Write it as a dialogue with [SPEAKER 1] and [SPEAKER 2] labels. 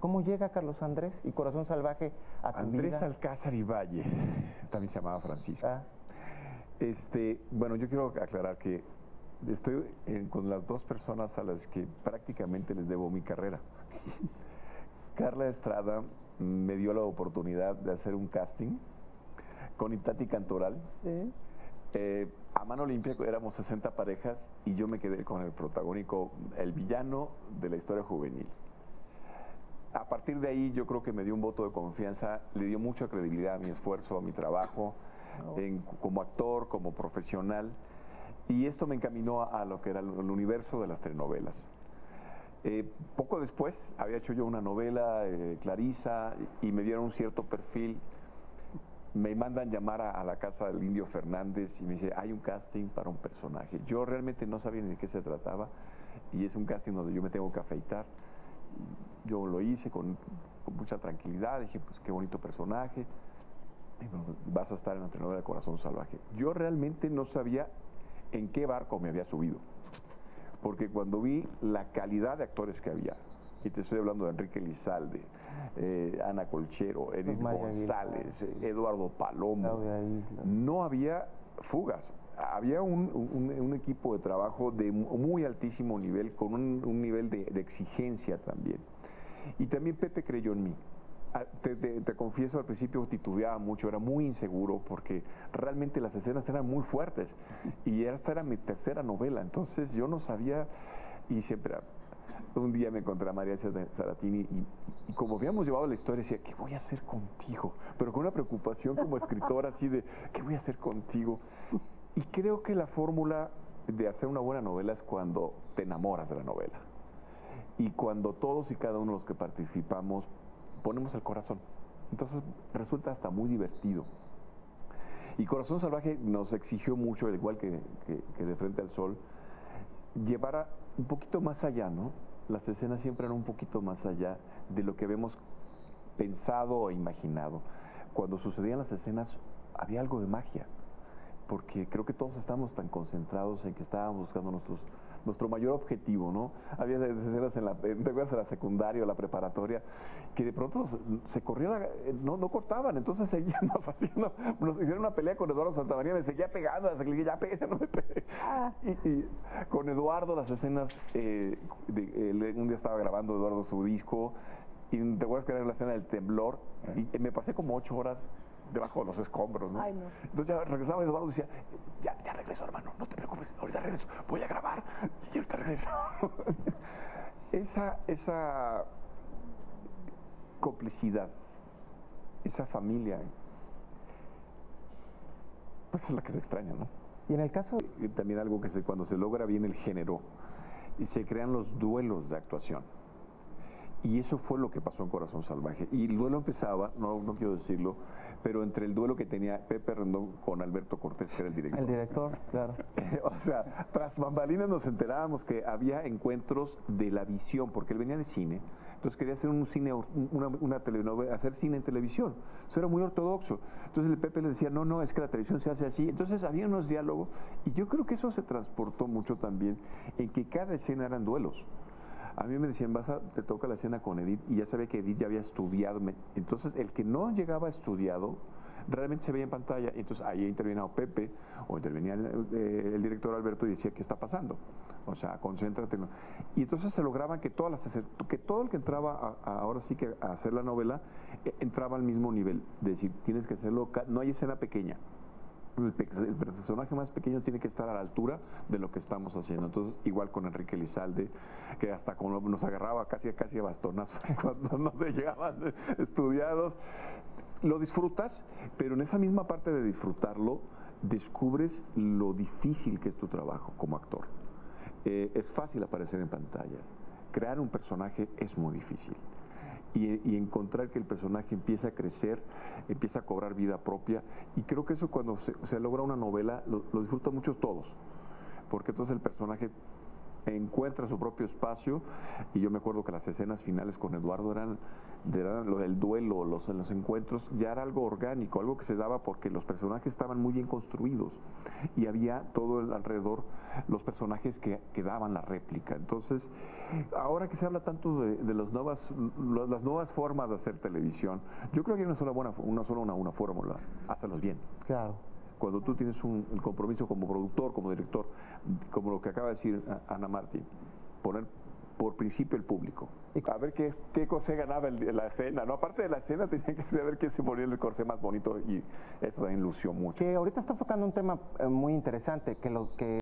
[SPEAKER 1] ¿Cómo llega Carlos Andrés y Corazón Salvaje a tu
[SPEAKER 2] Andrés
[SPEAKER 1] vida?
[SPEAKER 2] Alcázar y Valle, también se llamaba Francisco.
[SPEAKER 1] Ah,
[SPEAKER 2] Este, bueno, yo quiero aclarar que estoy en- con las dos personas a las que prácticamente les debo mi carrera. Carla Estrada me dio la oportunidad de hacer un casting con Itati Cantoral. Eh, a mano limpia éramos 60 parejas y yo me quedé con el protagónico, el villano de la historia juvenil. Partir de ahí yo creo que me dio un voto de confianza, le dio mucha credibilidad a mi esfuerzo, a mi trabajo, en- como actor, como profesional, y esto me encaminó a, a lo que era el, el universo de las telenovelas. Eh, poco después había hecho yo una novela, eh, Clarisa, y me dieron un cierto perfil. Me mandan llamar a, a la casa del Indio Fernández y me dice, hay un casting para un personaje. Yo realmente no sabía ni de qué se trataba y es un casting donde yo me tengo que afeitar. Yo lo hice con, con mucha tranquilidad, dije, pues qué bonito personaje. Bueno, vas a estar en la telenovela Corazón Salvaje. Yo realmente no sabía en qué barco me había subido porque cuando vi la calidad de actores que había, y te estoy hablando de Enrique Lizalde, eh, Ana Colchero, Edith González, Eduardo Palomo, no había fugas. Había un, un- un equipo de trabajo de mu- muy altísimo nivel, con un, un nivel de, de exigencia también. Y también Pepe creyó en mí. Ah, Te, confieso, al principio titubeaba mucho, era muy inseguro porque realmente las escenas eran muy fuertes y esta era mi tercera novela, entonces yo no sabía y siempre... Un día me encontré a María Saratini y, y como habíamos llevado la historia, decía, ¿qué voy a hacer contigo? Pero con una preocupación como escritora así de, ¿qué voy a hacer contigo? Y creo que la fórmula de hacer una buena novela es cuando te enamoras de la novela y cuando todos y cada uno de los que participamos ponemos el corazón. Entonces resulta hasta muy divertido. Y Corazón Salvaje nos exigió mucho, al igual que, que- de Frente al Sol, llevar un poquito más allá, ¿no? Las escenas siempre eran un poquito más allá de lo que habíamos pensado o imaginado. Cuando sucedían las escenas había algo de magia, porque creo que todos estábamos tan concentrados en que estábamos buscando nuestros, nuestro mayor objetivo, ¿no? Había escenas en la, ¿te acuerdas de la secundaria o la preparatoria que de pronto se, corría, la- no, no cortaban, entonces seguíamos haciendo, nos hicieron una pelea con Eduardo Santamaría, me seguía pegando, hasta que le dije, ya pega, no me pegue. Y, y con Eduardo las escenas, eh, de- un día estaba grabando Eduardo su disco, y te acuerdas que era la escena del temblor, y me pasé como ocho horas debajo de los escombros, ¿no?
[SPEAKER 3] Ay, no.
[SPEAKER 2] Entonces ya regresaba Eduardo y decía, ya regreso, hermano, no te preocupes, ahorita regreso, voy a grabar y ahorita regreso. esa, esa complicidad, esa familia, pues es la que se extraña, ¿no?
[SPEAKER 1] Y en el caso,
[SPEAKER 2] también algo que se, cuando se logra bien el género, y se crean los duelos de actuación. Y eso fue lo que pasó en Corazón Salvaje. Y el duelo empezaba, no, no quiero decirlo, pero entre el duelo que tenía Pepe Rendón con Alberto Cortés, que era el director.
[SPEAKER 1] el director, claro.
[SPEAKER 2] o sea, tras bambalinas nos enterábamos que había encuentros de la visión, porque él venía de cine, entonces quería hacer un cine, una, una telenovela, hacer cine en televisión. Eso era muy ortodoxo. Entonces el Pepe le decía, no, no, es que la televisión se hace así. Entonces había unos diálogos, y yo creo que eso se transportó mucho también en que cada escena eran duelos. A mí me decían, vas a, te toca la escena con Edith, y ya sabía que Edith ya había estudiado. Entonces, el que no llegaba estudiado, realmente se veía en pantalla. Entonces, ahí intervenía o Pepe, o intervenía el, eh, el director Alberto y decía, ¿qué está pasando? O sea, concéntrate. Y entonces se lograban que todas las que todo el que entraba a- ahora sí que a hacer la novela, eh, entraba al mismo nivel. De decir, tienes que hacerlo, no hay escena pequeña el, pe- el personaje más pequeño tiene que estar a la altura de lo que estamos haciendo. Entonces, igual con Enrique Lizalde, que hasta con, nos agarraba casi, casi a bastonazos cuando no se llegaban estudiados. Lo disfrutas, pero en esa misma parte de disfrutarlo, descubres lo difícil que es tu trabajo como actor. Eh, es fácil aparecer en pantalla. Crear un personaje es muy difícil y, encontrar que el personaje empieza a crecer, empieza a cobrar vida propia. Y creo que eso cuando se, se logra una novela lo, lo disfrutan muchos todos, porque entonces el personaje encuentra su propio espacio y yo me acuerdo que las escenas finales con Eduardo eran, lo del duelo, los, los encuentros, ya era algo orgánico, algo que se daba porque los personajes estaban muy bien construidos y había todo el alrededor los personajes que, daban la réplica. Entonces, ahora que se habla tanto de, las, nuevas, nuevas formas de hacer televisión, yo creo que hay una sola, buena, una, sola una, una fórmula, hácelos bien.
[SPEAKER 1] Claro.
[SPEAKER 2] Cuando tú tienes un, un compromiso como productor, como director, como lo que acaba de decir Ana Martín, poner por principio el público. A ver qué, qué corsé ganaba en la escena, ¿no? Aparte de la escena tenía que saber qué se ponía el corsé más bonito y eso también lució mucho.
[SPEAKER 1] Que ahorita estás tocando un tema eh, muy interesante, que lo que